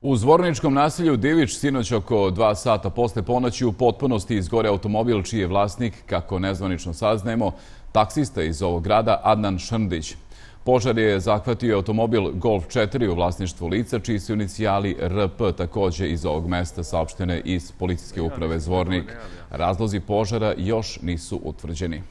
U Zvorničkom nasilju Divić sinoć oko dva sata posle ponoći u potpunosti izgore automobil čiji je vlasnik, kako nezvanično saznajemo, taksista iz ovog grada Adnan Šrndić. Požar je zahvatio automobil Golf 4 u vlasništvu lica, čiji su inicijali RP takođe iz ovog mesta saopštene iz Policijske uprave Zvornik. Razlozi požara još nisu utvrđeni.